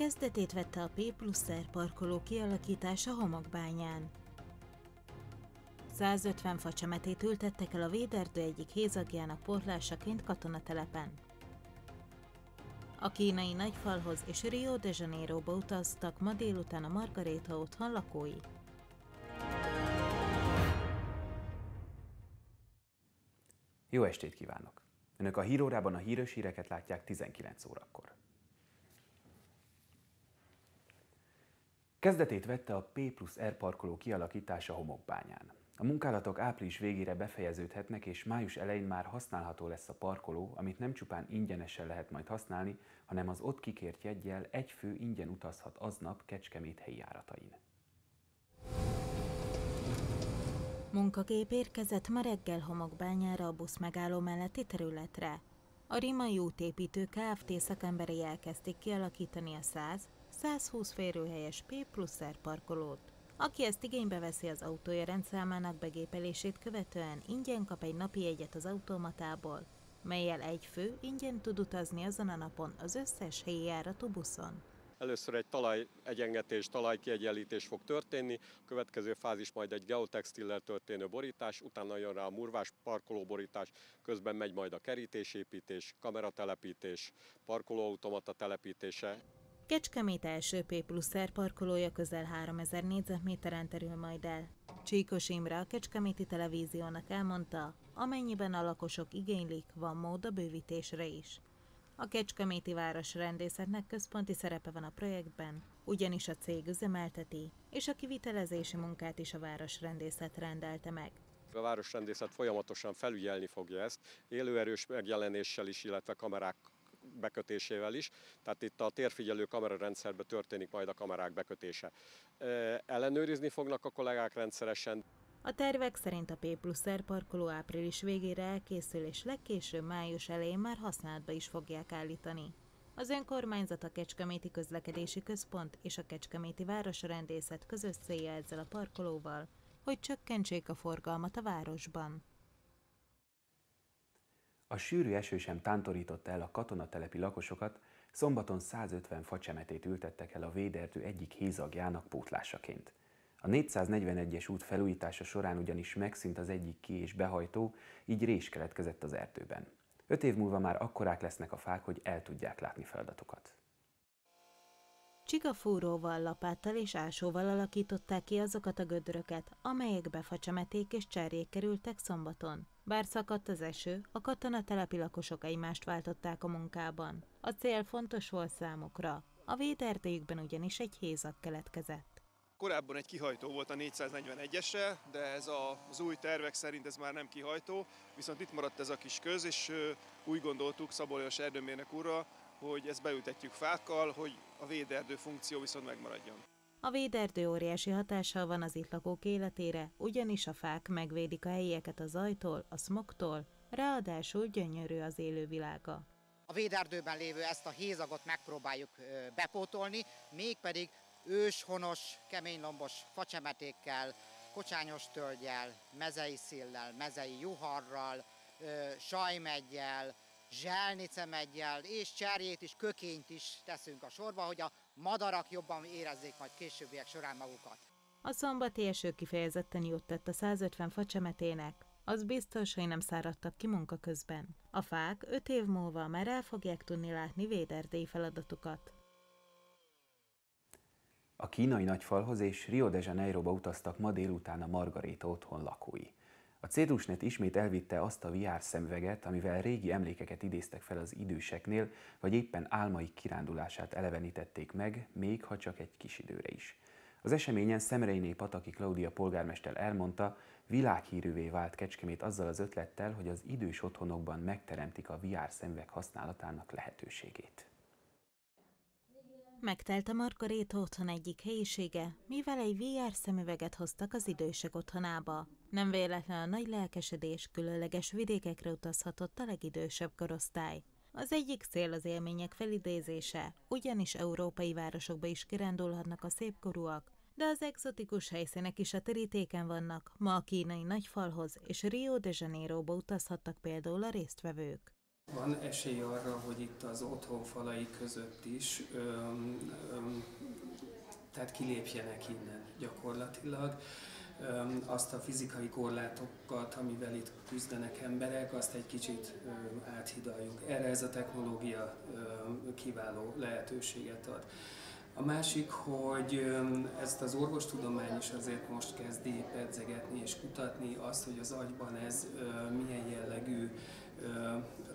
Kezdetét vette a P plusz parkoló kialakítása homokbányán. 150 facsemetét ültettek el a Véderdő egyik hézagjának porlásaként katonatelepen. A kínai nagyfalhoz és Rio de Janeiroba utaztak ma délután a Margaréta otthon lakói. Jó estét kívánok! Önök a hírórában a híres híreket látják 19 órakor. Kezdetét vette a P plusz R parkoló kialakítása homokbányán. A munkálatok április végére befejeződhetnek, és május elején már használható lesz a parkoló, amit nem csupán ingyenesen lehet majd használni, hanem az ott kikért jeggyel egy fő ingyen utazhat aznap Kecskemét helyi járatain. Munkagép érkezett ma reggel homokbányára a busz megálló melletti területre. A Rimai útépítő Kft. szakemberei elkezdték kialakítani a 100-120 férőhelyes P plusz R parkolót. Aki ezt igénybe veszi az autója rendszámának begépelését követően ingyen kap egy napi jegyet az automatából, melyel egy fő ingyen tud utazni azon a napon az összes helyi járatú buszon. Először egy talaj egyengetés, talajkiegyenlítés fog történni, a következő fázis majd egy geotextillel történő borítás, utána jön rá a murvás parkolóborítás, közben megy majd a kerítésépítés, kameratelepítés, parkolóautomata telepítése. Kecskemét első P plusz R parkolója közel 3000 négyzetméteren terül majd el. Csíkos Imre a Kecskeméti televíziónak elmondta, amennyiben a lakosok igénylik, van mód a bővítésre is. A Kecskeméti város rendészetnek központi szerepe van a projektben, ugyanis a cég üzemelteti, és a kivitelezési munkát is a város rendészet rendelte meg. A városrendészet folyamatosan felügyelni fogja ezt, élőerős megjelenéssel is, illetve kamerák bekötésével is. Tehát itt a térfigyelő kamerarendszerbe történik majd a kamerák bekötése. Ellenőrizni fognak a kollégák rendszeresen. A tervek szerint a P plusz R parkoló április végére elkészül, és legkésőbb május elején már használatba is fogják állítani. Az önkormányzat, a Kecskeméti Közlekedési Központ és a Kecskeméti Városrendészet közös célja ezzel a parkolóval, hogy csökkentsék a forgalmat a városban. A sűrű eső sem tántorította el a katonatelepi lakosokat, szombaton 150 facsemetét ültettek el a véderdő egyik hézagjának pótlásaként. A 441-es út felújítása során ugyanis megszűnt az egyik ki- és behajtó, így rés keletkezett az erdőben. Öt év múlva már akkorák lesznek a fák, hogy el tudják látni feladatokat. Csigafúróval, lapáttal és ásóval alakították ki azokat a gödröket, amelyek befacsemeték és cserjék kerültek szombaton. Bár szakadt az eső, a katonatelepi lakosok egymást váltották a munkában. A cél fontos volt számukra, a véderdejükben ugyanis egy hézak keletkezett. Korábban egy kihajtó volt a 441-esre, de ez a, az új tervek szerint ez már nem kihajtó, viszont itt maradt ez a kis köz, és úgy gondoltuk Szabolyos erdőmérnök úrra, hogy ezt beültetjük fákkal, hogy a véderdő funkció viszont megmaradjon. A véderdő óriási hatással van az itt lakók életére, ugyanis a fák megvédik a helyieket a zajtól, a smogtól, ráadásul gyönyörű az élővilága. A véderdőben lévő ezt a hézagot megpróbáljuk bepótolni, mégpedig őshonos, keménylombos facsemetékkel, kocsányos tölgyel, mezei szillel, mezei juharral, sajmeggyel, zselnicemeggyel és cserjét is, kökényt is teszünk a sorba, hogy a madarak jobban érezzék majd későbbiek során magukat. A szombati eső kifejezetten jót tett a 150 facsemetének, az biztos, hogy nem száradtak ki munka közben. A fák öt év múlva már el fogják tudni látni véderdély feladatukat. A kínai nagyfalhoz és Rio de Janeiroba utaztak ma délután a Margarita otthon lakói. A Cédusnet ismét elvitte azt a VR szemüveget, amivel régi emlékeket idéztek fel az időseknél, vagy éppen álmaik kirándulását elevenítették meg, még ha csak egy kis időre is. Az eseményen Szemreiné Pataki Klaudia polgármester elmondta, világhírűvé vált Kecskemét azzal az ötlettel, hogy az idős otthonokban megteremtik a VR szemüveg használatának lehetőségét. Megtelt a Margaréta otthon egyik helyisége, mivel egy VR szemüveget hoztak az idősek otthonába. Nem véletlen a nagy lelkesedés különleges vidékekre utazhatott a legidősebb korosztály. Az egyik cél az élmények felidézése, ugyanis európai városokba is kirándulhatnak a szépkorúak, de az egzotikus helyszínek is a terítéken vannak, ma a kínai nagyfalhoz és Rio de Janeiroba utazhattak például a résztvevők. Van esély arra, hogy itt az otthon falai között is, öm, öm, tehát kilépjenek innen gyakorlatilag. Öm, azt a fizikai korlátokat, amivel itt küzdenek emberek, azt egy kicsit öm, áthidaljuk. Erre ez a technológia öm, kiváló lehetőséget ad. A másik, hogy ezt az orvostudomány is azért most kezdi pedzegetni és kutatni azt, hogy az agyban ez milyen jellegű,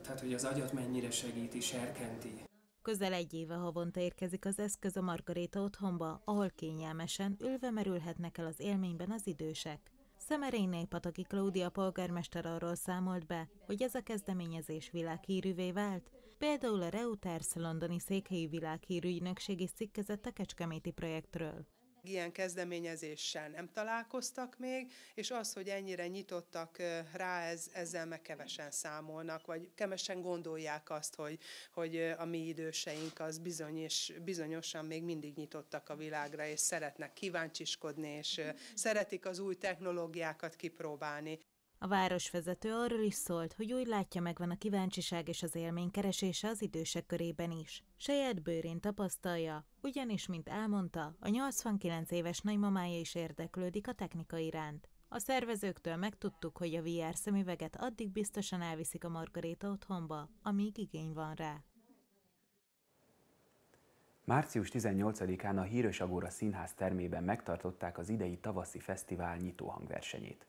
tehát hogy az agyat mennyire segíti, serkenti. Közel egy éve havonta érkezik az eszköz a Margaréta otthonba, ahol kényelmesen ülve merülhetnek el az élményben az idősek. Szemerény Pataki Klaudia polgármester arról számolt be, hogy ez a kezdeményezés világhírűvé vált, Például a Reuters londoni székhelyi világhírű ügynökség is cikkezett a Kecskeméti projektről ilyen kezdeményezéssel nem találkoztak még, és az, hogy ennyire nyitottak rá, ez, ezzel meg kevesen számolnak, vagy kevesen gondolják azt, hogy, hogy a mi időseink az bizony és bizonyosan még mindig nyitottak a világra, és szeretnek kíváncsiskodni, és szeretik az új technológiákat kipróbálni. A városvezető arról is szólt, hogy úgy látja megvan a kíváncsiság és az élmény keresése az idősek körében is. Saját bőrén tapasztalja, ugyanis, mint elmondta, a 89 éves nagymamája is érdeklődik a technika iránt. A szervezőktől megtudtuk, hogy a VR szemüveget addig biztosan elviszik a Margaréta otthonba, amíg igény van rá. Március 18-án a Hírös Agóra Színház termében megtartották az idei tavaszi fesztivál nyitóhangversenyét.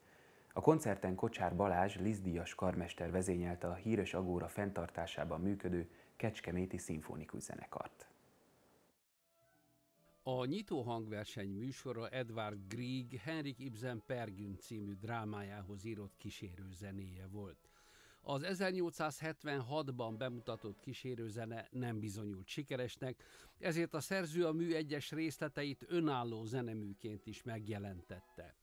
A koncerten Kocsár Balázs, Lizdíjas karmester vezényelte a híres agóra fenntartásában működő Kecskeméti Szimfonikus Zenekart. A nyitó hangverseny műsora Edward Grieg Henrik Ibsen Pergün című drámájához írott kísérő zenéje volt. Az 1876-ban bemutatott kísérőzene nem bizonyult sikeresnek, ezért a szerző a mű egyes részleteit önálló zeneműként is megjelentette.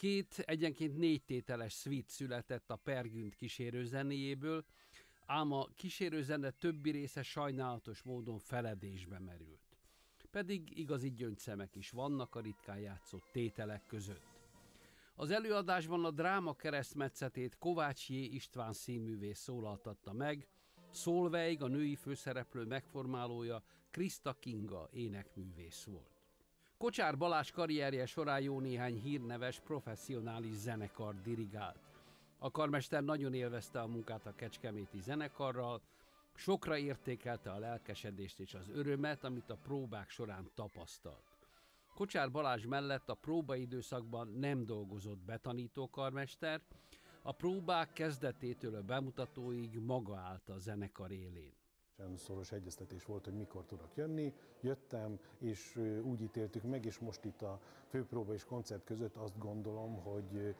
Két egyenként négy tételes suite született a Pergünt kísérő zenéjéből, ám a kísérőzene többi része sajnálatos módon feledésbe merült. Pedig igazi gyöngyszemek is vannak a ritkán játszott tételek között. Az előadásban a dráma keresztmetszetét Kovács J. István színművész szólaltatta meg, Szolveig, a női főszereplő megformálója, Krista Kinga énekművész volt. Kocsár Balázs karrierje során jó néhány hírneves, professzionális zenekar dirigált. A karmester nagyon élvezte a munkát a Kecskeméti zenekarral, sokra értékelte a lelkesedést és az örömet, amit a próbák során tapasztalt. Kocsár Balázs mellett a próbaidőszakban nem dolgozott betanító karmester, a próbák kezdetétől a bemutatóig maga állt a zenekar élén szoros egyeztetés volt, hogy mikor tudok jönni. Jöttem, és úgy ítéltük meg, és most itt a főpróba és koncert között azt gondolom, hogy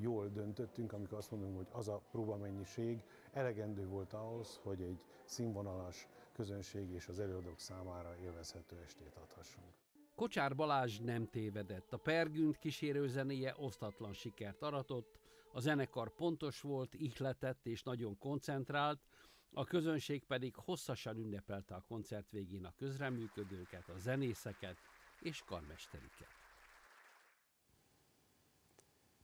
jól döntöttünk, amikor azt mondom, hogy az a próbamennyiség elegendő volt ahhoz, hogy egy színvonalas közönség és az előadók számára élvezhető estét adhassunk. Kocsár Balázs nem tévedett. A Pergünt kísérő zenéje osztatlan sikert aratott, a zenekar pontos volt, ihletett és nagyon koncentrált, a közönség pedig hosszasan ünnepelte a koncert végén a közreműködőket, a zenészeket és karmesterüket.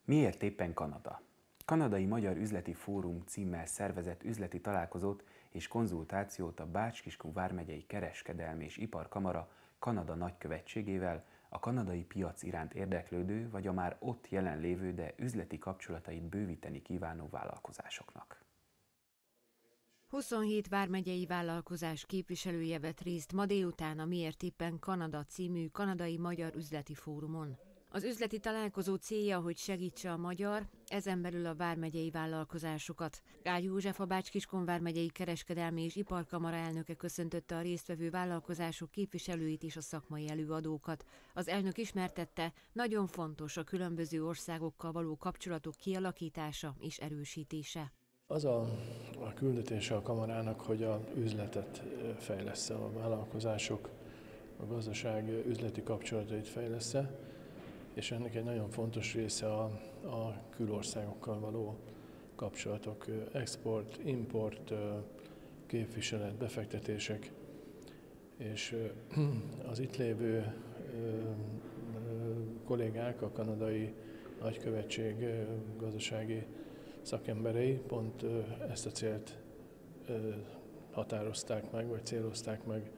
Miért éppen Kanada? Kanadai Magyar Üzleti Fórum címmel szervezett üzleti találkozót és konzultációt a Bács-Kiskun vármegyei kereskedelmi és iparkamara Kanada nagykövetségével a kanadai piac iránt érdeklődő vagy a már ott jelenlévő, de üzleti kapcsolatait bővíteni kívánó vállalkozásoknak. 27 vármegyei vállalkozás képviselője vett részt ma délután a Miért éppen Kanada című kanadai magyar üzleti fórumon. Az üzleti találkozó célja, hogy segítse a magyar, ezen belül a vármegyei vállalkozásokat. Gály József a Bács-Kiskon vármegyei kereskedelmi és iparkamara elnöke köszöntötte a résztvevő vállalkozások képviselőit és a szakmai előadókat. Az elnök ismertette, nagyon fontos a különböző országokkal való kapcsolatok kialakítása és erősítése. Az a, a küldetése a kamarának, hogy a üzletet fejlesz a vállalkozások, a gazdaság üzleti kapcsolatait fejlesz és ennek egy nagyon fontos része a, a külországokkal való kapcsolatok, export, import, képviselet, befektetések, és az itt lévő kollégák, a kanadai nagykövetség gazdasági szakemberei pont ezt a célt határozták meg, vagy célozták meg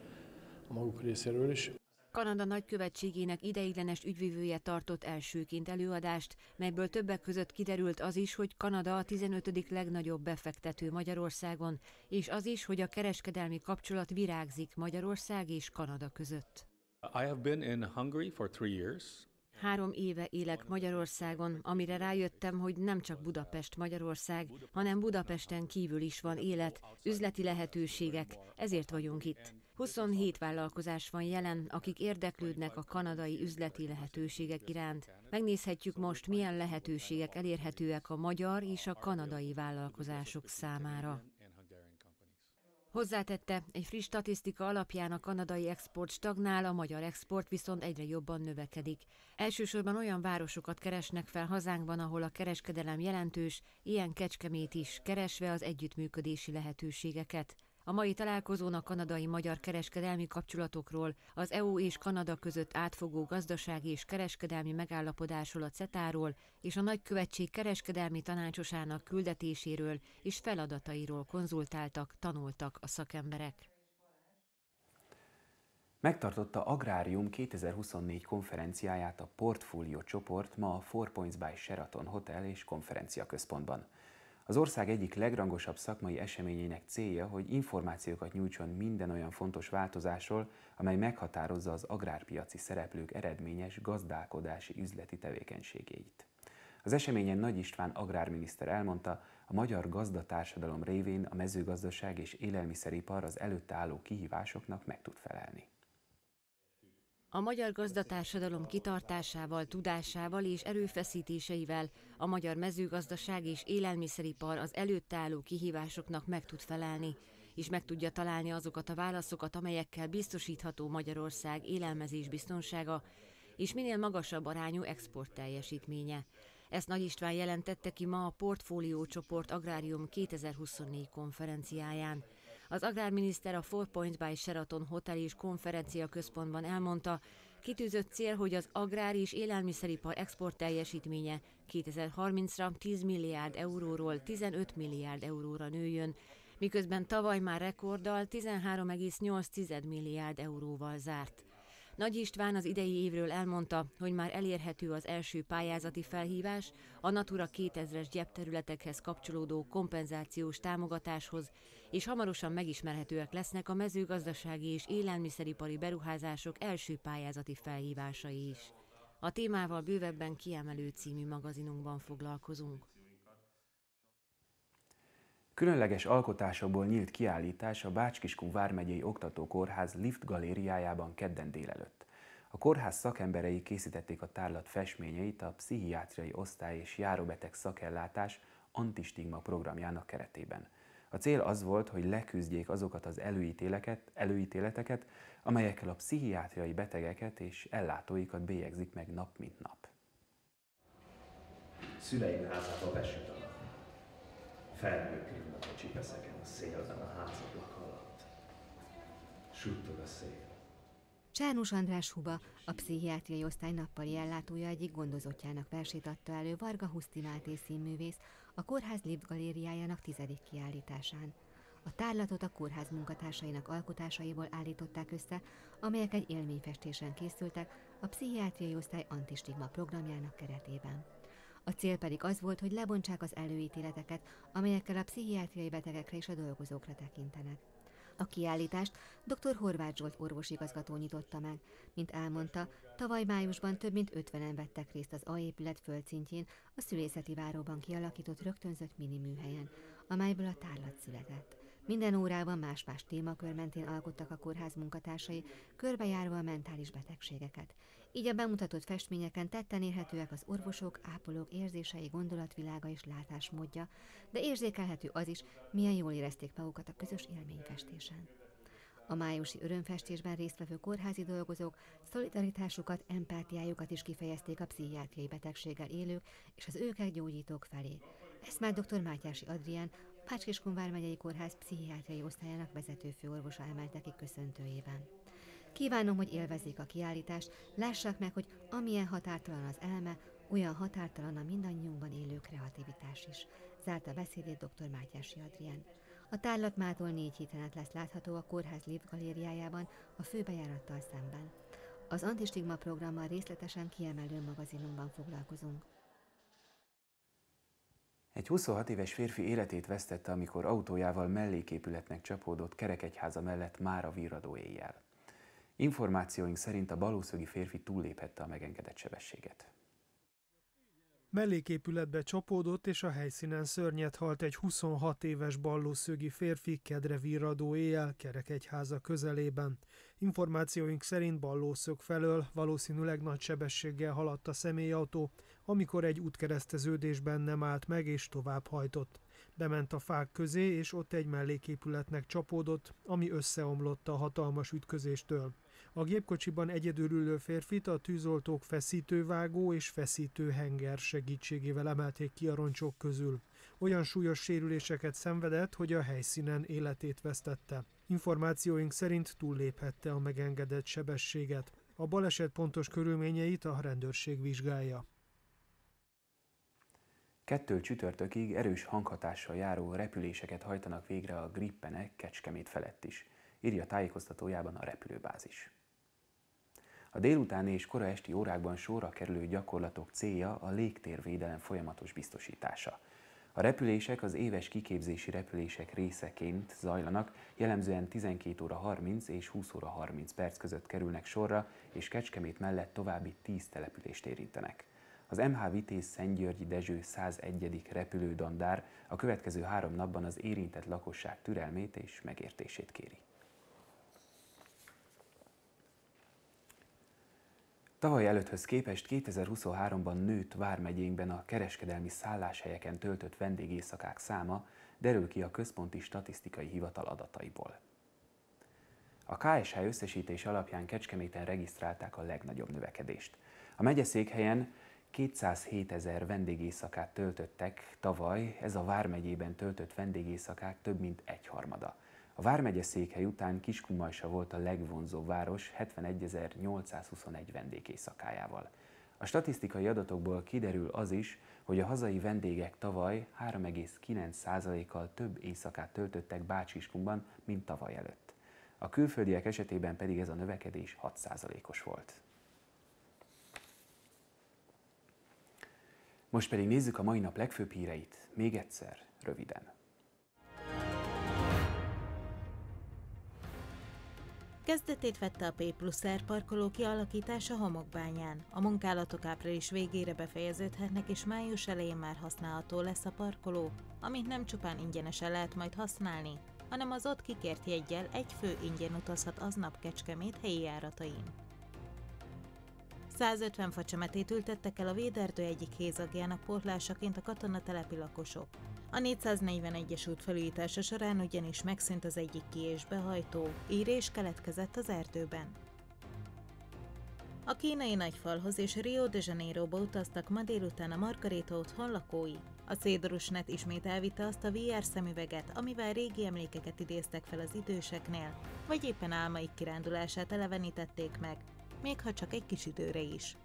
a maguk részéről is. Kanada nagykövetségének ideiglenes ügyvívője tartott elsőként előadást, melyből többek között kiderült az is, hogy Kanada a 15. legnagyobb befektető Magyarországon, és az is, hogy a kereskedelmi kapcsolat virágzik Magyarország és Kanada között. I have been in Hungary for three years. Három éve élek Magyarországon, amire rájöttem, hogy nem csak Budapest Magyarország, hanem Budapesten kívül is van élet, üzleti lehetőségek, ezért vagyunk itt. 27 vállalkozás van jelen, akik érdeklődnek a kanadai üzleti lehetőségek iránt. Megnézhetjük most, milyen lehetőségek elérhetőek a magyar és a kanadai vállalkozások számára. Hozzátette, egy friss statisztika alapján a kanadai export stagnál, a magyar export viszont egyre jobban növekedik. Elsősorban olyan városokat keresnek fel hazánkban, ahol a kereskedelem jelentős, ilyen Kecskemét is, keresve az együttműködési lehetőségeket. A mai találkozón a kanadai-magyar kereskedelmi kapcsolatokról, az EU és Kanada között átfogó gazdasági és kereskedelmi megállapodásról a CETA-ról és a nagykövetség kereskedelmi tanácsosának küldetéséről és feladatairól konzultáltak, tanultak a szakemberek. Megtartotta Agrárium 2024 konferenciáját a Portfolio csoport ma a Four Points by Sheraton Hotel és konferencia központban. Az ország egyik legrangosabb szakmai eseményének célja, hogy információkat nyújtson minden olyan fontos változásról, amely meghatározza az agrárpiaci szereplők eredményes gazdálkodási üzleti tevékenységeit. Az eseményen Nagy István agrárminiszter elmondta, a magyar gazdatársadalom révén a mezőgazdaság és élelmiszeripar az előtte álló kihívásoknak meg tud felelni. A magyar gazdatársadalom kitartásával, tudásával és erőfeszítéseivel a magyar mezőgazdaság és élelmiszeripar az előtte álló kihívásoknak meg tud felelni, és meg tudja találni azokat a válaszokat, amelyekkel biztosítható Magyarország élelmezés biztonsága és minél magasabb arányú export teljesítménye. Ezt Nagy István jelentette ki ma a Portfólió Csoport Agrárium 2024 konferenciáján. Az agrárminiszter a Four Points by Sheraton Hotel és konferencia központban elmondta, kitűzött cél, hogy az agrár és élelmiszeripar export teljesítménye 2030-ra 10 milliárd euróról 15 milliárd euróra nőjön, miközben tavaly már rekorddal 13,8 milliárd euróval zárt. Nagy István az idei évről elmondta, hogy már elérhető az első pályázati felhívás a Natura 2000-es gyepterületekhez kapcsolódó kompenzációs támogatáshoz, és hamarosan megismerhetőek lesznek a mezőgazdasági és élelmiszeripari beruházások első pályázati felhívásai is. A témával bővebben kiemelő című magazinunkban foglalkozunk. Különleges alkotásokból nyílt kiállítás a Bácskiskú vármegyei oktatókórház lift galériájában kedden délelőtt. A kórház szakemberei készítették a tárlat festményeit a pszichiátriai osztály és járóbeteg szakellátás antistigma programjának keretében. A cél az volt, hogy leküzdjék azokat az előítéleket, előítéleteket, amelyekkel a pszichiátriai betegeket és ellátóikat bélyegzik meg nap mint nap. Szüleim házába besüt Felnőkülnek a csipeszeken a szélben a házablak alatt. Suttog a szél. Csárnus András Huba, a pszichiátriai osztály nappali ellátója egyik gondozottjának versét adta elő Varga Huszti Máté színművész a Kórház Lift galériájának tizedik kiállításán. A tárlatot a kórház munkatársainak alkotásaiból állították össze, amelyek egy élményfestésen készültek a pszichiátriai osztály antistigma programjának keretében. A cél pedig az volt, hogy lebontsák az előítéleteket, amelyekkel a pszichiátriai betegekre és a dolgozókra tekintenek. A kiállítást dr. Horváth Zsolt orvosigazgató nyitotta meg. Mint elmondta, tavaly májusban több mint 50-en vettek részt az A-épület földszintjén a szülészeti váróban kialakított rögtönzött mini műhelyen, amelyből a tárlat született. Minden órában más-más témakör mentén alkottak a kórház munkatársai, körbejárva a mentális betegségeket. Így a bemutatott festményeken tetten érhetőek az orvosok, ápolók érzései, gondolatvilága és látásmódja, de érzékelhető az is, milyen jól érezték magukat a közös élményfestésen. A májusi örömfestésben résztvevő kórházi dolgozók szolidaritásukat, empátiájukat is kifejezték a pszichiátriai betegséggel élők és az őket gyógyítók felé. Ezt már dr. Mátyási Adrián, Pácskiskun vármegyei kórház pszichiátriai osztályának vezető főorvosa emelte ki köszöntőjében. Kívánom, hogy élvezzék a kiállítást, lássák meg, hogy amilyen határtalan az elme, olyan határtalan a mindannyiunkban élő kreativitás is, zárta beszédét dr. Mátyási Adrián. A tárlat mától négy héten át lesz látható a Kórház Liv galériájában, a főbejárattal szemben. Az antistigma programmal részletesen kiemelő magazinunkban foglalkozunk. Egy 26 éves férfi életét vesztette, amikor autójával melléképületnek csapódott kerekegyháza mellett már a virradó éjjel. Információink szerint a balószögi férfi túllépette a megengedett sebességet. Melléképületbe csapódott, és a helyszínen szörnyet halt egy 26 éves ballószögi férfi kedre virradó éjjel kerekegyháza közelében. Információink szerint ballószög felől valószínűleg nagy sebességgel haladt a személyautó, amikor egy útkereszteződésben nem állt meg és tovább hajtott. Bement a fák közé, és ott egy melléképületnek csapódott, ami összeomlott a hatalmas ütközéstől. A gépkocsiban egyedül ülő férfit a tűzoltók feszítővágó és feszítőhenger segítségével emelték ki a roncsok közül. Olyan súlyos sérüléseket szenvedett, hogy a helyszínen életét vesztette. Információink szerint túlléphette a megengedett sebességet. A baleset pontos körülményeit a rendőrség vizsgálja. Kettől csütörtökig erős hanghatással járó repüléseket hajtanak végre a Grippenek Kecskemét felett is, írja tájékoztatójában a repülőbázis. A délutáni és kora esti órákban sorra kerülő gyakorlatok célja a légtérvédelem folyamatos biztosítása. A repülések az éves kiképzési repülések részeként zajlanak, jellemzően 12 óra 30 és 20 óra 30 perc között kerülnek sorra, és Kecskemét mellett további 10 települést érintenek. Az MH Vitéz Szentgyörgyi Dezső 101. repülődandár a következő három napban az érintett lakosság türelmét és megértését kéri. Tavaly előtthöz képest 2023-ban nőtt Vármegyénkben a kereskedelmi szálláshelyeken töltött vendégészakák száma, derül ki a Központi Statisztikai Hivatal adataiból. A KSH összesítés alapján Kecskeméten regisztrálták a legnagyobb növekedést. A megyeszékhelyen 207 ezer vendégészakát töltöttek tavaly, ez a Vármegyében töltött vendégészakák több mint egyharmada. Vármegye székhely után Kiskunmalsa volt a legvonzóbb város 71.821 vendégészakájával. A statisztikai adatokból kiderül az is, hogy a hazai vendégek tavaly 3,9%-kal több éjszakát töltöttek Bácsiskunban, mint tavaly előtt. A külföldiek esetében pedig ez a növekedés 6%-os volt. Most pedig nézzük a mai nap legfőbb híreit, még egyszer, röviden. Kezdetét vette a P plusz R parkoló kialakítása Homokbányán. A munkálatok április végére befejeződhetnek, és május elején már használható lesz a parkoló, amit nem csupán ingyenesen lehet majd használni, hanem az ott kikért jeggyel egy fő ingyen utazhat aznap Kecskemét helyi járatain. 150 facsemetét ültettek el a véderdő egyik hézagjának porlásaként a katonatelepi lakosok. A 441-es út felújítása során ugyanis megszűnt az egyik ki- és behajtó, írés keletkezett az erdőben. A kínai nagyfalhoz és Rio de Janeiroba utaztak ma délután a Margarita otthon lakói. A Cédorusnet ismét elvitte azt a VR szemüveget, amivel régi emlékeket idéztek fel az időseknél, vagy éppen álmaik kirándulását elevenítették meg, még ha csak egy kis időre is.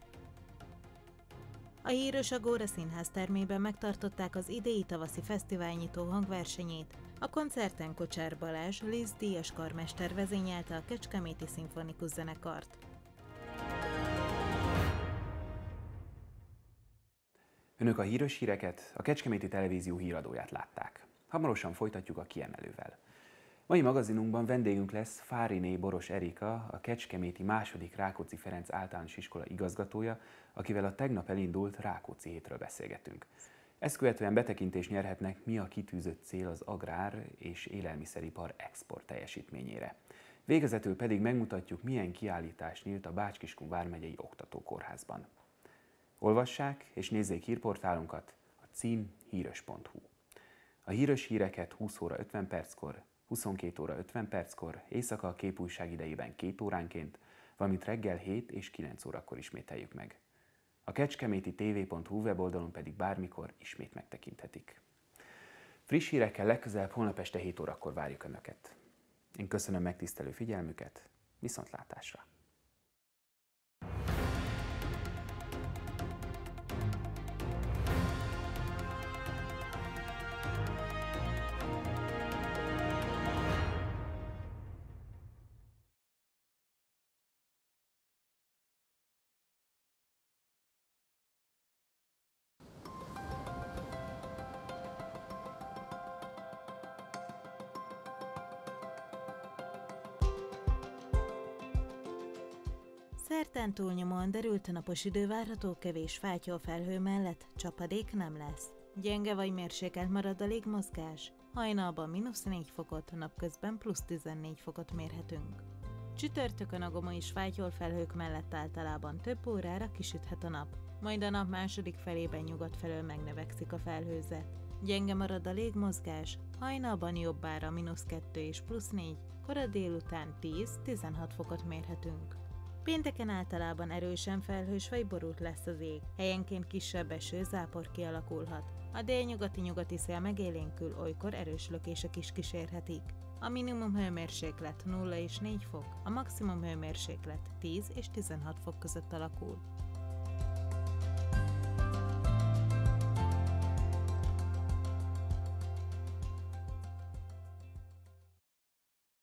A híres Agóra Színház termében megtartották az idei tavaszi fesztiválnyitó hangversenyét. A koncerten Kocsár Balázs, Liz Díjas karmester vezényelte a Kecskeméti Szimfonikus Zenekart. Önök a híres híreket, a Kecskeméti Televízió híradóját látták. Hamarosan folytatjuk a kiemelővel. Mai magazinunkban vendégünk lesz Fáriné Boros Erika, a Kecskeméti második Rákóczi Ferenc általános iskola igazgatója, akivel a tegnap elindult Rákóczi hétről beszélgetünk. Ezt követően betekintést nyerhetnek, mi a kitűzött cél az agrár és élelmiszeripar export teljesítményére. Végezetül pedig megmutatjuk, milyen kiállítás nyílt a Bácskiskun vármegyei oktatókórházban. Olvassák és nézzék hírportálunkat, a cím híres.hu. A híres híreket 20 óra 50 perckor, 22 óra 50 perckor, éjszaka a képújság idejében 2 óránként, valamint reggel 7 és 9 órakor ismételjük meg. A kecskeméti tv.hu weboldalon pedig bármikor ismét megtekinthetik. Friss hírekkel legközelebb holnap este 7 órakor várjuk Önöket. Én köszönöm megtisztelő figyelmüket, viszontlátásra! Szerten túlnyomóan derült napos idő várható kevés felhő mellett csapadék nem lesz. Gyenge vagy mérsékelt marad a légmozgás. Hajnalban mínusz 4 fokot, napközben plusz 14 fokot mérhetünk. Csütörtökön a goma és felhők mellett általában több órára kisüthet a nap, majd a nap második felében nyugat felől megnövekszik a felhőzet. Gyenge marad a légmozgás, hajnalban jobbára mínusz 2 és plusz 4, kora délután 10-16 fokot mérhetünk. Pénteken általában erősen felhős vagy borult lesz az ég, helyenként kisebb eső, zápor kialakulhat. A délnyugati-nyugati szél megélénkül, olykor erős lökések is kísérhetik. A minimum hőmérséklet 0 és 4 fok, a maximum hőmérséklet 10 és 16 fok között alakul.